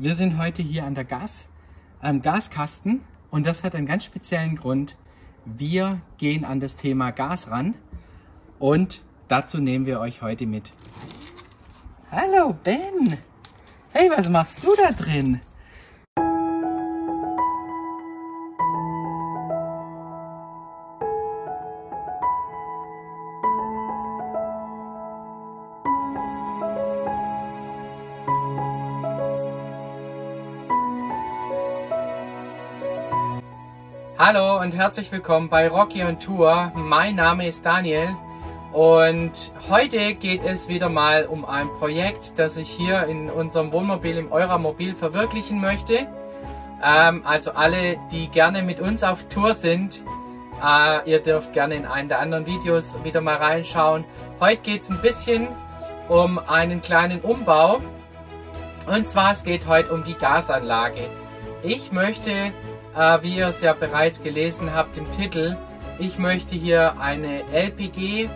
Wir sind heute hier an der Gas, am Gaskasten und das hat einen ganz speziellen Grund. Wir gehen an das Thema Gas ran und dazu nehmen wir euch heute mit. Hallo Ben! Hey, was machst du da drin? Hallo und herzlich willkommen bei Rocky on Tour. Mein Name ist Daniel und heute geht es wieder mal um ein Projekt, das ich hier in unserem Wohnmobil im Euramobil verwirklichen möchte. Ähm, also alle, die gerne mit uns auf Tour sind, äh, ihr dürft gerne in einen der anderen Videos wieder mal reinschauen. Heute geht es ein bisschen um einen kleinen Umbau und zwar es geht heute um die Gasanlage. Ich möchte wie ihr es ja bereits gelesen habt im Titel, ich möchte hier eine LPG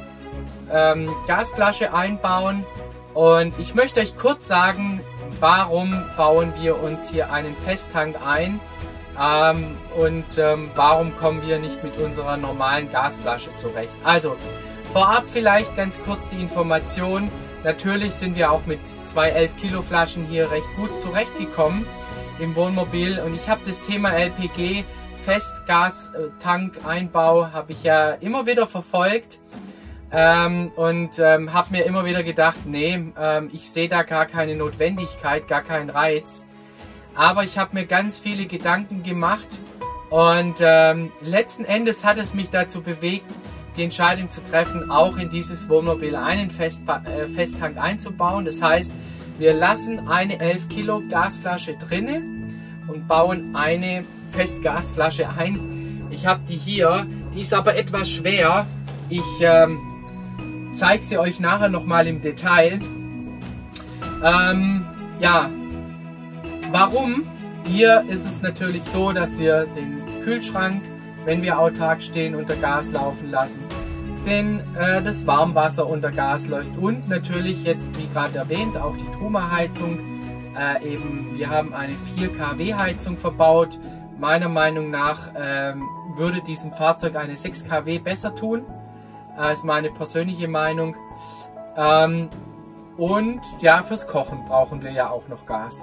ähm, Gasflasche einbauen und ich möchte euch kurz sagen, warum bauen wir uns hier einen Festtank ein ähm, und ähm, warum kommen wir nicht mit unserer normalen Gasflasche zurecht. Also vorab vielleicht ganz kurz die Information. Natürlich sind wir auch mit zwei 11 Kilo Flaschen hier recht gut zurechtgekommen im Wohnmobil. Und ich habe das Thema LPG, Festgastankeinbau, habe ich ja immer wieder verfolgt. Ähm, und ähm, habe mir immer wieder gedacht, nee, ähm, ich sehe da gar keine Notwendigkeit, gar keinen Reiz. Aber ich habe mir ganz viele Gedanken gemacht und ähm, letzten Endes hat es mich dazu bewegt, die Entscheidung zu treffen, auch in dieses Wohnmobil einen Fest, äh, Festtank einzubauen. Das heißt, wir lassen eine 11 Kilo Gasflasche drinnen und bauen eine Festgasflasche ein. Ich habe die hier, die ist aber etwas schwer. Ich ähm, zeige sie euch nachher nochmal im Detail. Ähm, ja, warum? Hier ist es natürlich so, dass wir den Kühlschrank, wenn wir autark stehen, unter Gas laufen lassen denn äh, das Warmwasser unter Gas läuft und natürlich jetzt, wie gerade erwähnt, auch die Truma-Heizung. Äh, eben, wir haben eine 4 kW Heizung verbaut. Meiner Meinung nach ähm, würde diesem Fahrzeug eine 6 kW besser tun. Äh, ist meine persönliche Meinung. Ähm, und ja, fürs Kochen brauchen wir ja auch noch Gas.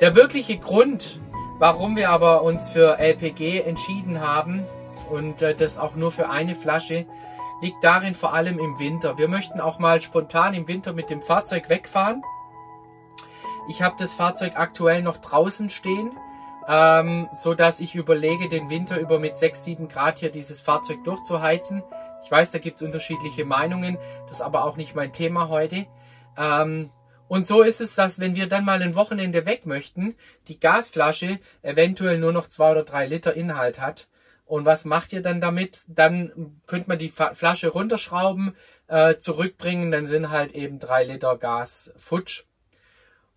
Der wirkliche Grund, warum wir aber uns für LPG entschieden haben und äh, das auch nur für eine Flasche, liegt darin vor allem im Winter. Wir möchten auch mal spontan im Winter mit dem Fahrzeug wegfahren. Ich habe das Fahrzeug aktuell noch draußen stehen, ähm, so dass ich überlege, den Winter über mit 6, 7 Grad hier dieses Fahrzeug durchzuheizen. Ich weiß, da gibt es unterschiedliche Meinungen, das ist aber auch nicht mein Thema heute. Ähm, und so ist es, dass wenn wir dann mal ein Wochenende weg möchten, die Gasflasche eventuell nur noch zwei oder drei Liter Inhalt hat und was macht ihr dann damit? Dann könnt man die Flasche runterschrauben, äh, zurückbringen, dann sind halt eben drei Liter Gas futsch.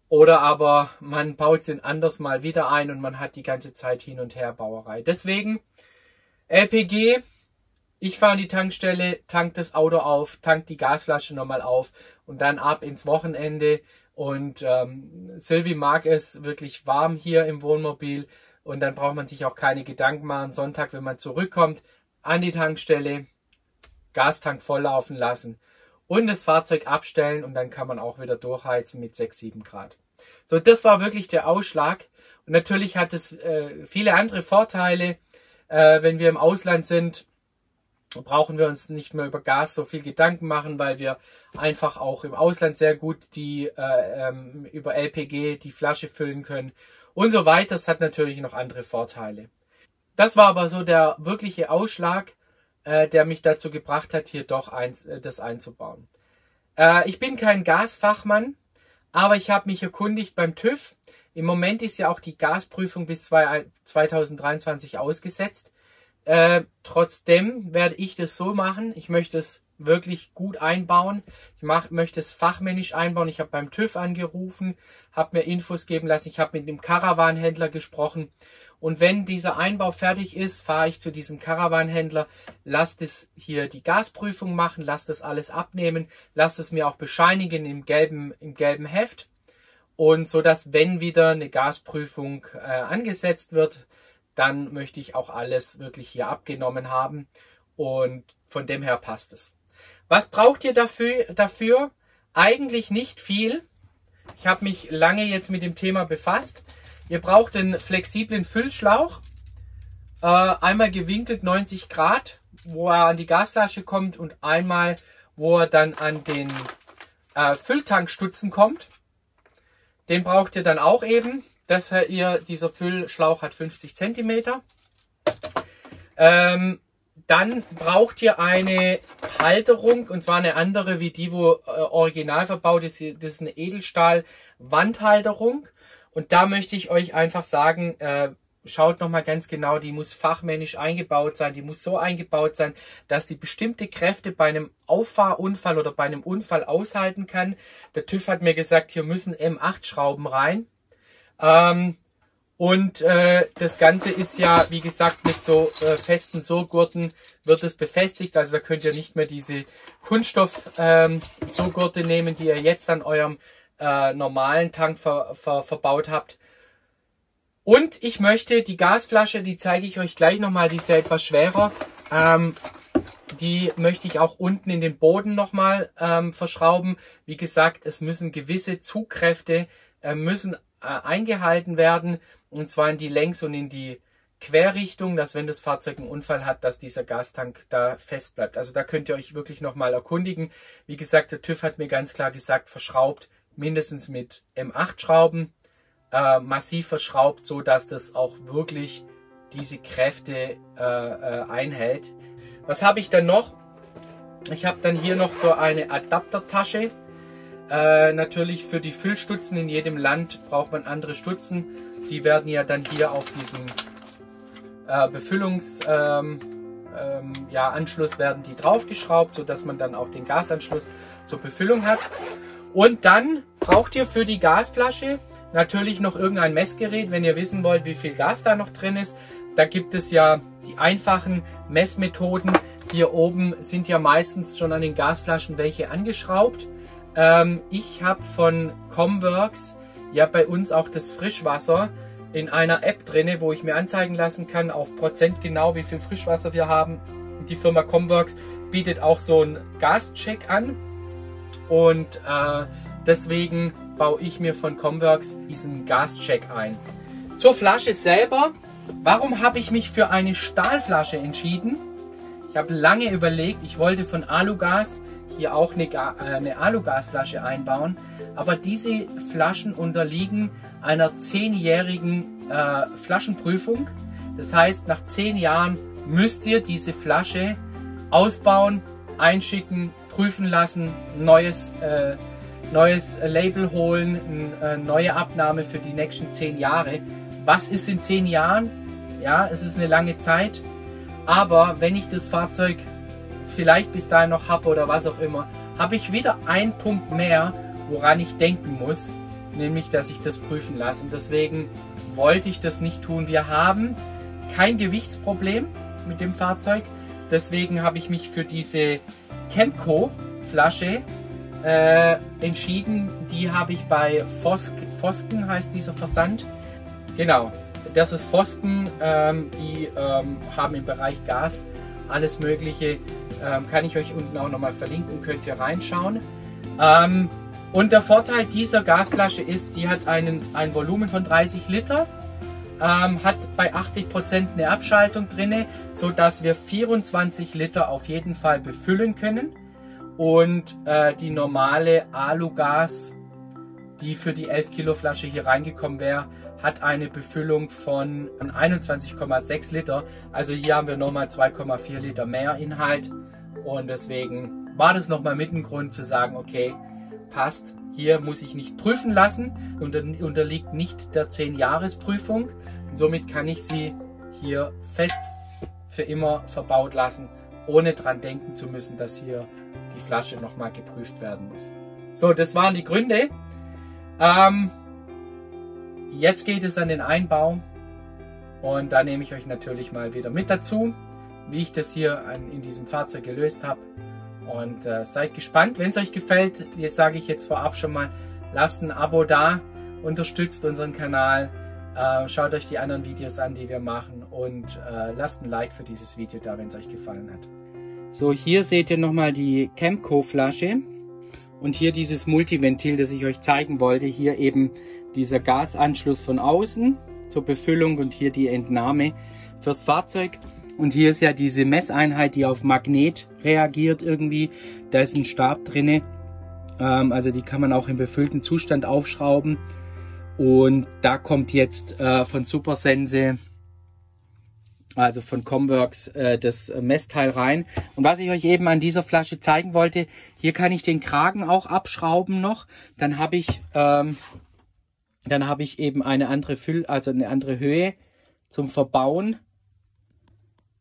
Oder aber man baut den anders mal wieder ein und man hat die ganze Zeit hin und her Bauerei. Deswegen LPG, ich fahre an die Tankstelle, tank das Auto auf, tank die Gasflasche nochmal auf und dann ab ins Wochenende. Und ähm, Sylvie mag es wirklich warm hier im Wohnmobil und dann braucht man sich auch keine Gedanken machen. Sonntag, wenn man zurückkommt, an die Tankstelle, Gastank volllaufen lassen und das Fahrzeug abstellen und dann kann man auch wieder durchheizen mit 6, 7 Grad. So, das war wirklich der Ausschlag. Und natürlich hat es äh, viele andere Vorteile. Äh, wenn wir im Ausland sind, brauchen wir uns nicht mehr über Gas so viel Gedanken machen, weil wir einfach auch im Ausland sehr gut die äh, ähm, über LPG die Flasche füllen können und so weiter. Das hat natürlich noch andere Vorteile. Das war aber so der wirkliche Ausschlag, äh, der mich dazu gebracht hat, hier doch eins, äh, das einzubauen. Äh, ich bin kein Gasfachmann, aber ich habe mich erkundigt beim TÜV. Im Moment ist ja auch die Gasprüfung bis zwei, 2023 ausgesetzt. Äh, trotzdem werde ich das so machen. Ich möchte es wirklich gut einbauen. Ich mach, möchte es fachmännisch einbauen. Ich habe beim TÜV angerufen, habe mir Infos geben lassen. Ich habe mit dem Caravan-Händler gesprochen. Und wenn dieser Einbau fertig ist, fahre ich zu diesem Caravan-Händler, lasst es hier die Gasprüfung machen, lasst das alles abnehmen, lasst es mir auch bescheinigen im gelben, im gelben Heft. Und so dass, wenn wieder eine Gasprüfung äh, angesetzt wird, dann möchte ich auch alles wirklich hier abgenommen haben. Und von dem her passt es. Was braucht ihr dafür? dafür? Eigentlich nicht viel. Ich habe mich lange jetzt mit dem Thema befasst. Ihr braucht einen flexiblen Füllschlauch. Äh, einmal gewinkelt 90 Grad, wo er an die Gasflasche kommt und einmal, wo er dann an den äh, Fülltankstutzen kommt. Den braucht ihr dann auch eben. dass ihr, dieser Füllschlauch hat 50 Zentimeter. Ähm, dann braucht ihr eine Halterung und zwar eine andere wie die, wo äh, original verbaut ist. Das ist eine Edelstahl-Wandhalterung. Und da möchte ich euch einfach sagen, äh, schaut nochmal ganz genau, die muss fachmännisch eingebaut sein, die muss so eingebaut sein, dass die bestimmte Kräfte bei einem Auffahrunfall oder bei einem Unfall aushalten kann. Der TÜV hat mir gesagt, hier müssen M8-Schrauben rein. Ähm, und äh, das Ganze ist ja, wie gesagt, mit so äh, festen Sogurten wird es befestigt. Also da könnt ihr nicht mehr diese Kunststoff-Sogurte ähm, nehmen, die ihr jetzt an eurem äh, normalen Tank ver, ver, verbaut habt. Und ich möchte die Gasflasche, die zeige ich euch gleich nochmal, die ist ja etwas schwerer. Ähm, die möchte ich auch unten in den Boden nochmal ähm, verschrauben. Wie gesagt, es müssen gewisse Zugkräfte äh, müssen eingehalten werden. Und zwar in die Längs- und in die Querrichtung, dass wenn das Fahrzeug einen Unfall hat, dass dieser Gastank da fest bleibt. Also da könnt ihr euch wirklich nochmal erkundigen. Wie gesagt, der TÜV hat mir ganz klar gesagt, verschraubt mindestens mit M8 Schrauben äh, massiv verschraubt, so dass das auch wirklich diese Kräfte äh, äh, einhält. Was habe ich dann noch? Ich habe dann hier noch so eine Adaptertasche. Äh, natürlich für die Füllstutzen in jedem Land braucht man andere Stutzen. Die werden ja dann hier auf diesem äh, Befüllungsanschluss ähm, ähm, ja, werden die draufgeschraubt, sodass man dann auch den Gasanschluss zur Befüllung hat. Und dann braucht ihr für die Gasflasche Natürlich noch irgendein Messgerät, wenn ihr wissen wollt, wie viel Gas da noch drin ist. Da gibt es ja die einfachen Messmethoden. Hier oben sind ja meistens schon an den Gasflaschen welche angeschraubt. Ähm, ich habe von Comworks ja bei uns auch das Frischwasser in einer App drinne, wo ich mir anzeigen lassen kann auf Prozent genau, wie viel Frischwasser wir haben. Die Firma Comworks bietet auch so einen Gascheck an und äh, deswegen baue ich mir von Comworks diesen Gascheck ein. Zur Flasche selber. Warum habe ich mich für eine Stahlflasche entschieden? Ich habe lange überlegt, ich wollte von Alugas hier auch eine, äh, eine Alugasflasche einbauen, aber diese Flaschen unterliegen einer zehnjährigen äh, Flaschenprüfung. Das heißt, nach zehn Jahren müsst ihr diese Flasche ausbauen, einschicken, prüfen lassen, neues äh, neues Label holen, eine äh, neue Abnahme für die nächsten zehn Jahre. Was ist in zehn Jahren? Ja, es ist eine lange Zeit. Aber wenn ich das Fahrzeug vielleicht bis dahin noch habe oder was auch immer, habe ich wieder einen Punkt mehr, woran ich denken muss, nämlich dass ich das prüfen lasse. Und deswegen wollte ich das nicht tun. Wir haben kein Gewichtsproblem mit dem Fahrzeug. Deswegen habe ich mich für diese Chemco Flasche äh, entschieden. Die habe ich bei Fosk, Fosken, heißt dieser Versand. Genau, das ist Fosken. Ähm, die ähm, haben im Bereich Gas alles Mögliche. Ähm, kann ich euch unten auch nochmal verlinken, könnt ihr reinschauen. Ähm, und der Vorteil dieser Gasflasche ist, die hat einen, ein Volumen von 30 Liter. Ähm, hat bei 80% eine Abschaltung drin, sodass wir 24 Liter auf jeden Fall befüllen können. Und äh, die normale Alugas, die für die 11 Kilo Flasche hier reingekommen wäre, hat eine Befüllung von 21,6 Liter. Also hier haben wir nochmal 2,4 Liter mehr Inhalt. Und deswegen war das nochmal mit ein Grund zu sagen, okay, passt. Hier muss ich nicht prüfen lassen und unterliegt nicht der 10-Jahres-Prüfung. Somit kann ich sie hier fest für immer verbaut lassen, ohne dran denken zu müssen, dass hier die Flasche nochmal geprüft werden muss. So, das waren die Gründe. Ähm, jetzt geht es an den Einbau und da nehme ich euch natürlich mal wieder mit dazu, wie ich das hier in diesem Fahrzeug gelöst habe. Und äh, seid gespannt, wenn es euch gefällt. Jetzt sage ich jetzt vorab schon mal, lasst ein Abo da unterstützt unseren Kanal, äh, schaut euch die anderen Videos an, die wir machen und äh, lasst ein Like für dieses Video da, wenn es euch gefallen hat. So, hier seht ihr nochmal die Camco Flasche und hier dieses Multiventil, das ich euch zeigen wollte. Hier eben dieser Gasanschluss von außen zur Befüllung und hier die Entnahme fürs Fahrzeug. Und hier ist ja diese Messeinheit, die auf Magnet reagiert irgendwie. Da ist ein Stab drinne. Ähm, also die kann man auch im befüllten Zustand aufschrauben. Und da kommt jetzt äh, von Supersense, also von Comworks, äh, das Messteil rein. Und was ich euch eben an dieser Flasche zeigen wollte, hier kann ich den Kragen auch abschrauben noch. Dann habe ich, ähm, dann habe ich eben eine andere Füll, also eine andere Höhe zum Verbauen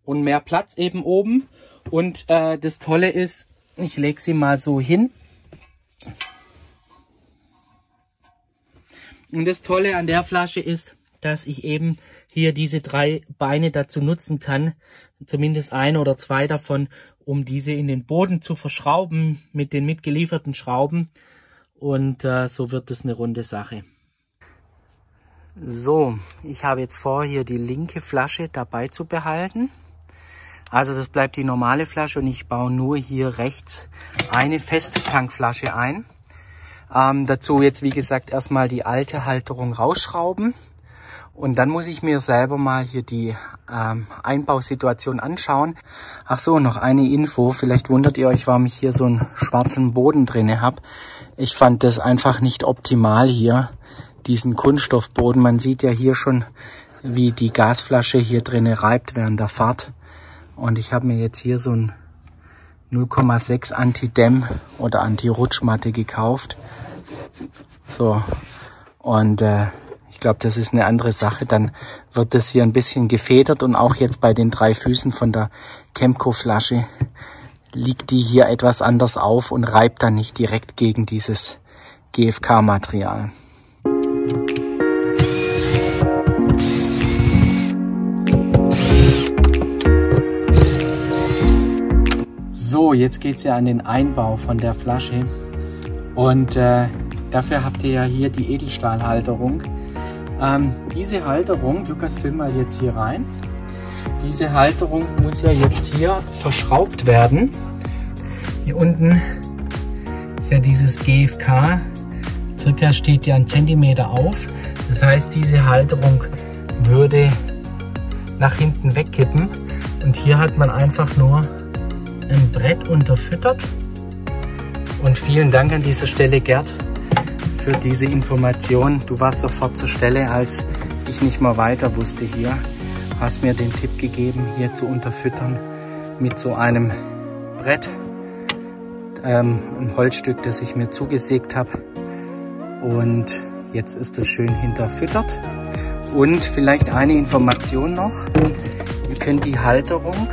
und mehr Platz eben oben. Und äh, das Tolle ist, ich lege sie mal so hin. Und das Tolle an der Flasche ist, dass ich eben hier diese drei Beine dazu nutzen kann, zumindest ein oder zwei davon, um diese in den Boden zu verschrauben mit den mitgelieferten Schrauben. Und äh, so wird es eine runde Sache. So, ich habe jetzt vor, hier die linke Flasche dabei zu behalten. Also das bleibt die normale Flasche und ich baue nur hier rechts eine feste Tankflasche ein. Ähm, dazu jetzt wie gesagt erstmal die alte Halterung rausschrauben. Und dann muss ich mir selber mal hier die ähm, Einbausituation anschauen. Ach so, noch eine Info. Vielleicht wundert ihr euch, warum ich hier so einen schwarzen Boden drinne habe. Ich fand das einfach nicht optimal hier, diesen Kunststoffboden. Man sieht ja hier schon, wie die Gasflasche hier drinne reibt während der Fahrt. Und ich habe mir jetzt hier so ein 0,6 Anti-Dämm oder Anti-Rutschmatte gekauft. So, und äh, ich glaube, das ist eine andere Sache. Dann wird das hier ein bisschen gefedert und auch jetzt bei den drei Füßen von der Chemco-Flasche liegt die hier etwas anders auf und reibt dann nicht direkt gegen dieses GFK-Material. Jetzt geht es ja an den Einbau von der Flasche. Und äh, dafür habt ihr ja hier die Edelstahlhalterung. Ähm, diese Halterung, Lukas, film mal jetzt hier rein. Diese Halterung muss ja jetzt hier verschraubt werden. Hier unten ist ja dieses GFK. Circa steht ja ein Zentimeter auf. Das heißt, diese Halterung würde nach hinten wegkippen. Und hier hat man einfach nur ein Brett unterfüttert. Und vielen Dank an dieser Stelle, Gerd, für diese Information. Du warst sofort zur Stelle, als ich nicht mal weiter wusste hier. Hast mir den Tipp gegeben, hier zu unterfüttern mit so einem Brett, ähm, ein Holzstück, das ich mir zugesägt habe. Und jetzt ist es schön hinterfüttert. Und vielleicht eine Information noch. Ihr könnt die Halterung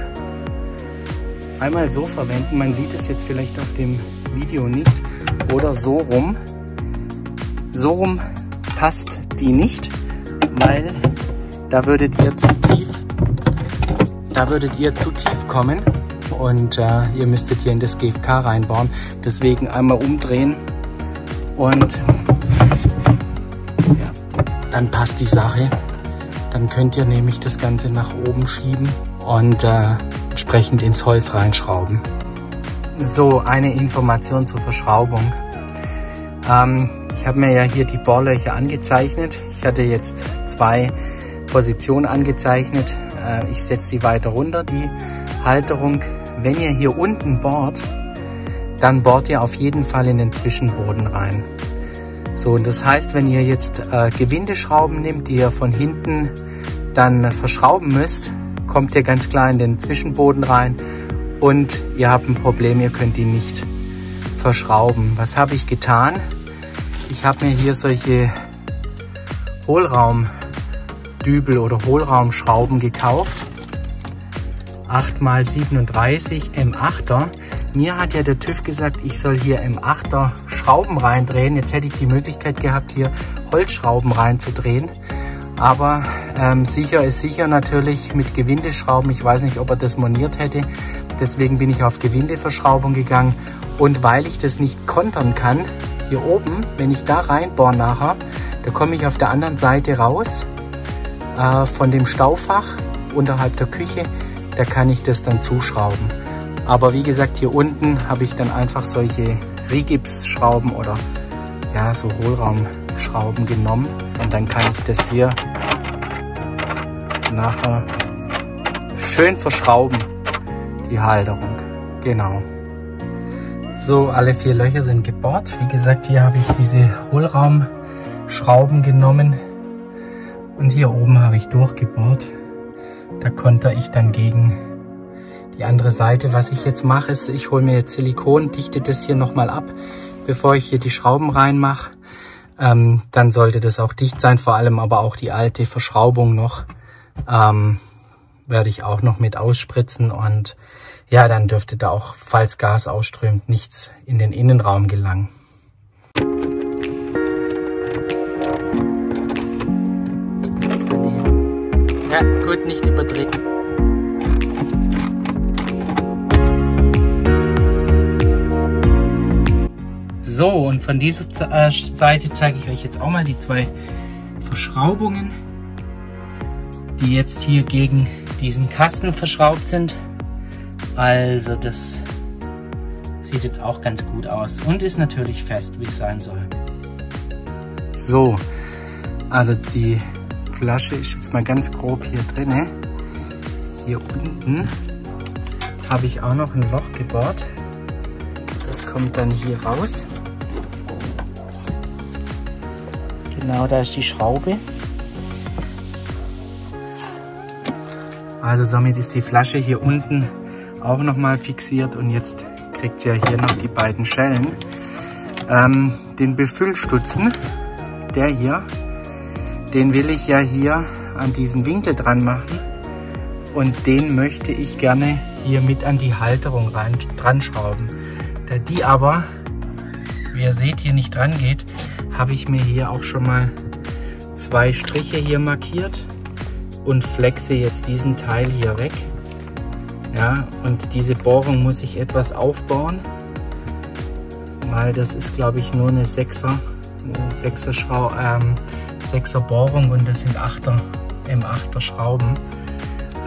einmal so verwenden. Man sieht es jetzt vielleicht auf dem Video nicht. Oder so rum. So rum passt die nicht, weil da würdet ihr zu tief, da würdet ihr zu tief kommen und äh, ihr müsstet hier in das GFK reinbauen. Deswegen einmal umdrehen und ja, dann passt die Sache. Dann könnt ihr nämlich das Ganze nach oben schieben und äh, entsprechend ins Holz reinschrauben. So, eine Information zur Verschraubung. Ähm, ich habe mir ja hier die Bohrlöcher angezeichnet. Ich hatte jetzt zwei Positionen angezeichnet. Äh, ich setze sie weiter runter, die Halterung. Wenn ihr hier unten bohrt, dann bohrt ihr auf jeden Fall in den Zwischenboden rein. So, und das heißt, wenn ihr jetzt äh, Gewindeschrauben nehmt, die ihr von hinten dann verschrauben müsst, kommt ihr ganz klar in den Zwischenboden rein und ihr habt ein Problem, ihr könnt ihn nicht verschrauben. Was habe ich getan? Ich habe mir hier solche Hohlraumdübel oder Hohlraumschrauben gekauft. 8x37 M8er. Mir hat ja der TÜV gesagt, ich soll hier M8er Schrauben reindrehen. Jetzt hätte ich die Möglichkeit gehabt, hier Holzschrauben reinzudrehen. Aber ähm, sicher ist sicher natürlich mit Gewindeschrauben. Ich weiß nicht, ob er das moniert hätte. Deswegen bin ich auf Gewindeverschraubung gegangen. Und weil ich das nicht kontern kann, hier oben, wenn ich da reinbohre nachher, Da komme ich auf der anderen Seite raus äh, von dem Staufach unterhalb der Küche. Da kann ich das dann zuschrauben. Aber wie gesagt, hier unten habe ich dann einfach solche Rigipsschrauben oder ja, so Hohlraumschrauben genommen. Und dann kann ich das hier nachher schön verschrauben, die Halterung. Genau. So, alle vier Löcher sind gebohrt. Wie gesagt, hier habe ich diese Hohlraumschrauben genommen. Und hier oben habe ich durchgebohrt. Da konnte ich dann gegen die andere Seite. Was ich jetzt mache, ist, ich hole mir jetzt Silikon, dichte das hier nochmal ab, bevor ich hier die Schrauben reinmache. Ähm, dann sollte das auch dicht sein, vor allem aber auch die alte Verschraubung noch. Ähm, werde ich auch noch mit ausspritzen und ja, dann dürfte da auch, falls Gas ausströmt, nichts in den Innenraum gelangen. Ja, gut, nicht überdrehen. So, und von dieser äh, Seite zeige ich euch jetzt auch mal die zwei Verschraubungen, die jetzt hier gegen diesen Kasten verschraubt sind. Also das sieht jetzt auch ganz gut aus und ist natürlich fest, wie es sein soll. So, also die Flasche ist jetzt mal ganz grob hier drin. Hier unten habe ich auch noch ein Loch gebohrt. Das kommt dann hier raus. Genau, da ist die Schraube. Also somit ist die Flasche hier unten auch nochmal fixiert und jetzt kriegt sie ja hier noch die beiden Schellen. Ähm, den Befüllstutzen, der hier, den will ich ja hier an diesen Winkel dran machen und den möchte ich gerne hier mit an die Halterung rein, dran schrauben. Da die aber, wie ihr seht, hier nicht dran geht, habe ich mir hier auch schon mal zwei Striche hier markiert und flexe jetzt diesen Teil hier weg. Ja, und diese Bohrung muss ich etwas aufbauen, weil das ist glaube ich nur eine 6er, eine 6er, Schrau ähm, 6er Bohrung und das sind 8er M8er Schrauben.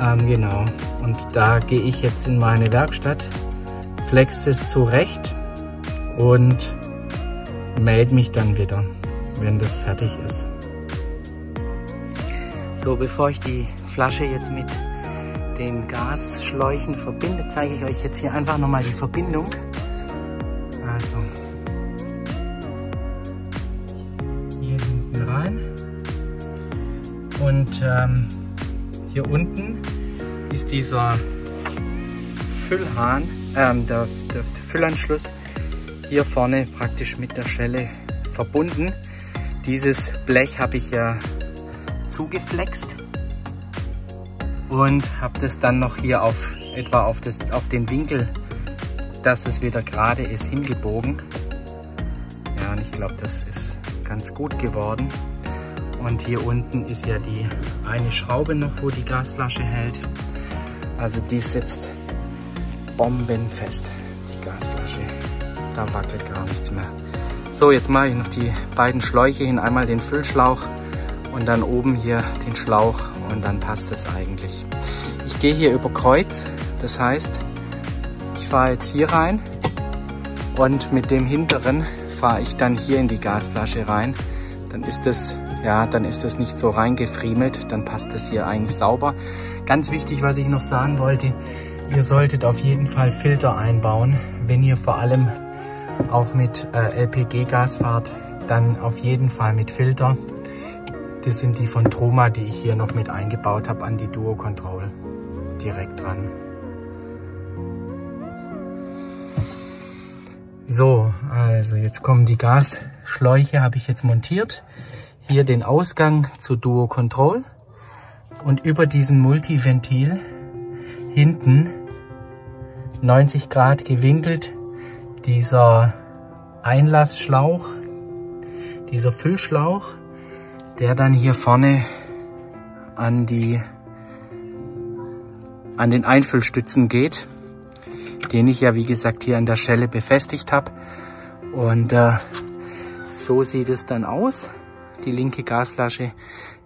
Ähm, genau, und da gehe ich jetzt in meine Werkstatt, flex es zurecht und melde mich dann wieder, wenn das fertig ist. So, bevor ich die Flasche jetzt mit den Gasschläuchen verbinde, zeige ich euch jetzt hier einfach nochmal die Verbindung. Also, hier hinten rein. Und ähm, hier unten ist dieser Füllhahn, ähm, der, der Füllanschluss hier vorne praktisch mit der Schelle verbunden. Dieses Blech habe ich ja zugeflext und habe das dann noch hier auf etwa auf, das, auf den Winkel, dass es wieder gerade ist, hingebogen. Ja, und ich glaube, das ist ganz gut geworden. Und hier unten ist ja die eine Schraube noch, wo die Gasflasche hält. Also die sitzt bombenfest, die Gasflasche. Da wackelt gar nichts mehr. So, jetzt mache ich noch die beiden Schläuche hin. Einmal den Füllschlauch und dann oben hier den Schlauch und dann passt es eigentlich. Ich gehe hier über Kreuz, das heißt, ich fahre jetzt hier rein und mit dem hinteren fahre ich dann hier in die Gasflasche rein. Dann ist das, ja, dann ist das nicht so reingefriemelt, dann passt das hier eigentlich sauber. Ganz wichtig, was ich noch sagen wollte, ihr solltet auf jeden Fall Filter einbauen, wenn ihr vor allem auch mit äh, LPG-Gas fahrt, dann auf jeden Fall mit Filter. Das sind die von Troma, die ich hier noch mit eingebaut habe an die Duo Control. Direkt dran. So, also jetzt kommen die Gasschläuche, habe ich jetzt montiert. Hier den Ausgang zu Duo Control. Und über diesen Multiventil hinten 90 Grad gewinkelt dieser Einlassschlauch, dieser Füllschlauch der dann hier vorne an die an den Einfüllstützen geht, den ich ja wie gesagt hier an der Schelle befestigt habe. Und äh, so sieht es dann aus. Die linke Gasflasche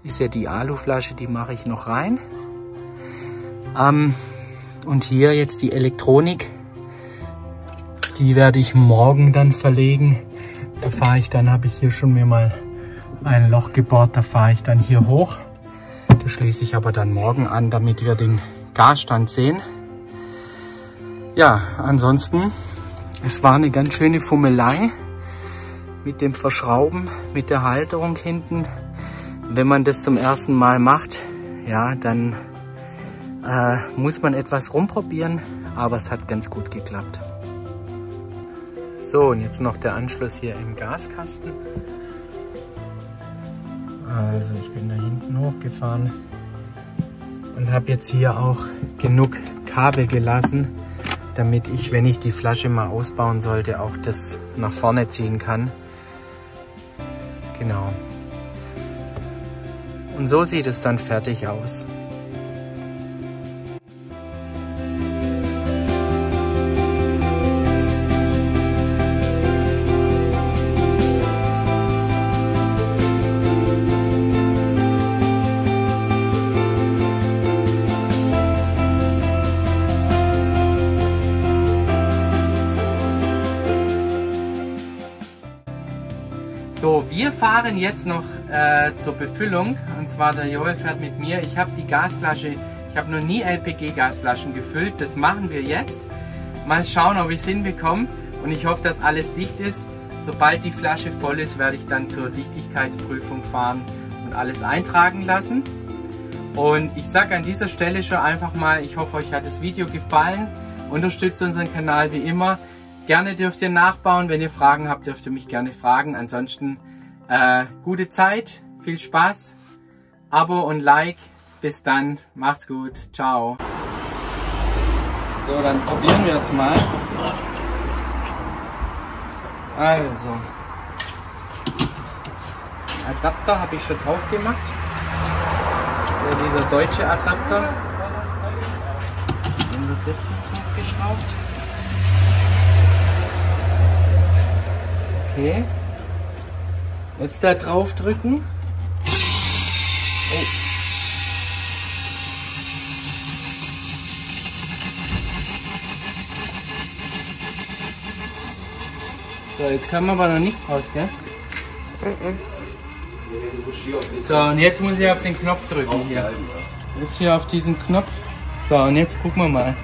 ist ja die Aluflasche, die mache ich noch rein. Ähm, und hier jetzt die Elektronik. Die werde ich morgen dann verlegen. Da fahre ich dann, habe ich hier schon mir mal ein Loch gebohrt, da fahre ich dann hier hoch. Das schließe ich aber dann morgen an, damit wir den Gasstand sehen. Ja, ansonsten, es war eine ganz schöne Fummelei mit dem Verschrauben, mit der Halterung hinten. Wenn man das zum ersten Mal macht, ja, dann äh, muss man etwas rumprobieren, aber es hat ganz gut geklappt. So, und jetzt noch der Anschluss hier im Gaskasten. Also ich bin da hinten hochgefahren und habe jetzt hier auch genug Kabel gelassen, damit ich, wenn ich die Flasche mal ausbauen sollte, auch das nach vorne ziehen kann. Genau. Und so sieht es dann fertig aus. Fahren jetzt noch äh, zur Befüllung. Und zwar der Joel fährt mit mir. Ich habe die Gasflasche, ich habe noch nie LPG-Gasflaschen gefüllt. Das machen wir jetzt. Mal schauen, ob ich es hinbekomme. Und ich hoffe, dass alles dicht ist. Sobald die Flasche voll ist, werde ich dann zur Dichtigkeitsprüfung fahren und alles eintragen lassen. Und ich sage an dieser Stelle schon einfach mal, ich hoffe, euch hat das Video gefallen. Unterstützt unseren Kanal wie immer. Gerne dürft ihr nachbauen. Wenn ihr Fragen habt, dürft ihr mich gerne fragen. Ansonsten äh, gute Zeit, viel Spaß, Abo und Like. Bis dann, macht's gut, ciao. So, dann probieren wir es mal. Also, Adapter habe ich schon drauf gemacht. dieser deutsche Adapter. Dann wird das hier drauf geschraubt. Okay. Jetzt da drauf drücken. Oh. So, jetzt kam aber noch nichts raus, gell? So, und jetzt muss ich auf den Knopf drücken hier. Jetzt hier auf diesen Knopf. So, und jetzt gucken wir mal.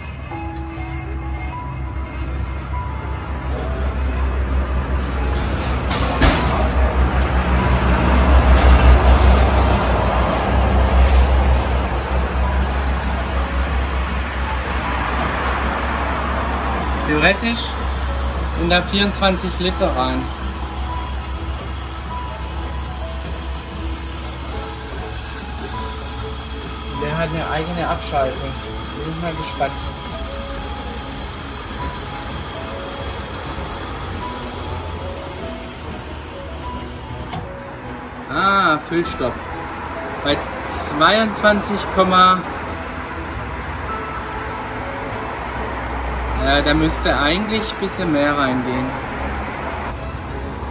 Theoretisch sind da 24 Liter rein. Der hat eine eigene Abschaltung. Bin mal gespannt. Ah, Füllstopp. Bei 22, Ja, da müsste eigentlich ein bisschen mehr reingehen.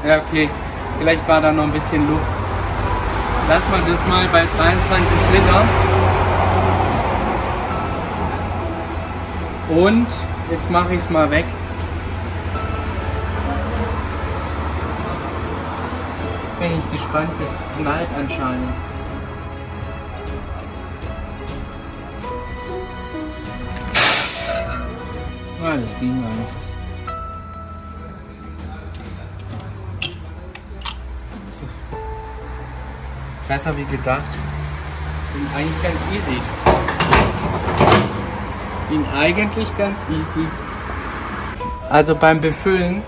Ja, okay. Vielleicht war da noch ein bisschen Luft. Lass mal das mal bei 23 Liter. Und jetzt mache ich es mal weg. Bin ich gespannt, das knallt anscheinend. Ah, das ging eigentlich. So. Besser wie gedacht. Bin eigentlich ganz easy. Bin eigentlich ganz easy. Also beim Befüllen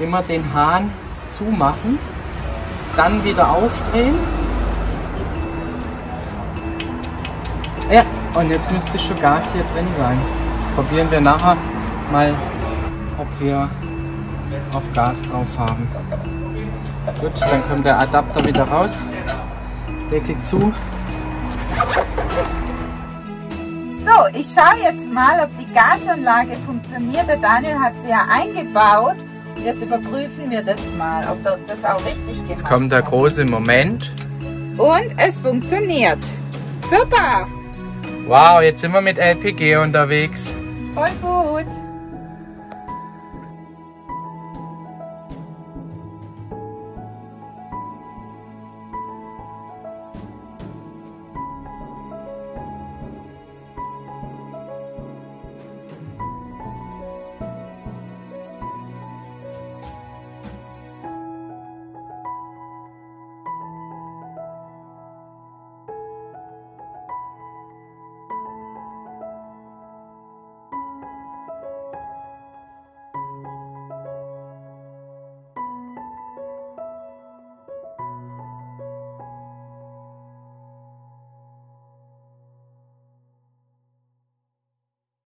immer den Hahn zumachen, dann wieder aufdrehen. Ja, und jetzt müsste schon Gas hier drin sein. Das probieren wir nachher mal, ob wir auch Gas drauf haben. Gut, dann kommt der Adapter wieder raus. Deckel zu. So, ich schaue jetzt mal, ob die Gasanlage funktioniert. Der Daniel hat sie ja eingebaut Jetzt überprüfen wir das mal, ob das auch richtig gemacht Jetzt kommt der große Moment. Und es funktioniert. Super, Wow, jetzt sind wir mit LPG unterwegs. voll gut.